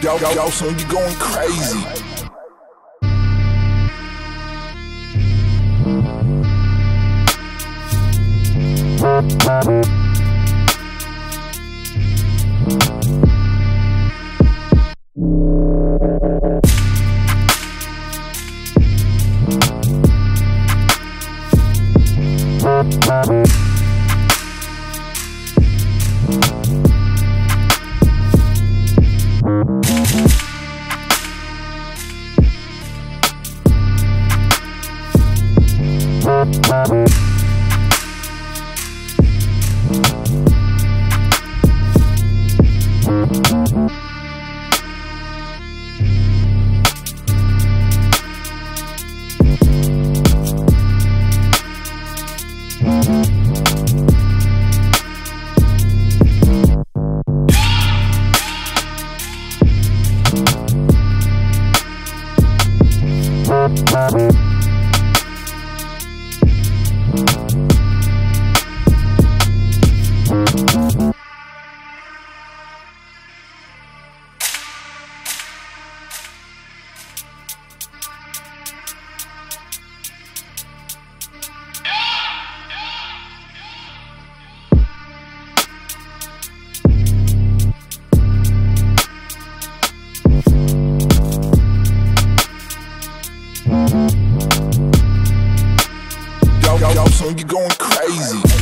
Yo, yo, son, you going crazy. Yo, yo, You're going crazy.